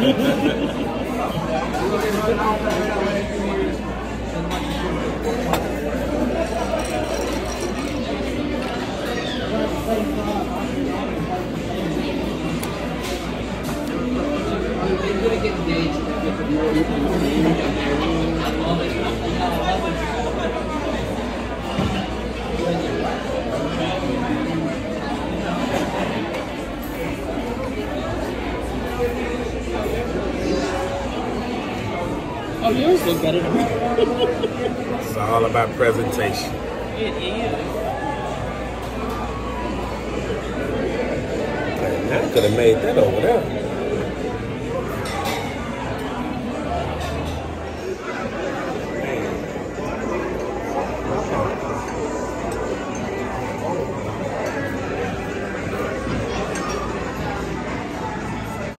You're gonna get dates Oh, yours look better than mine. It's all about presentation. It is. I could have made that over there.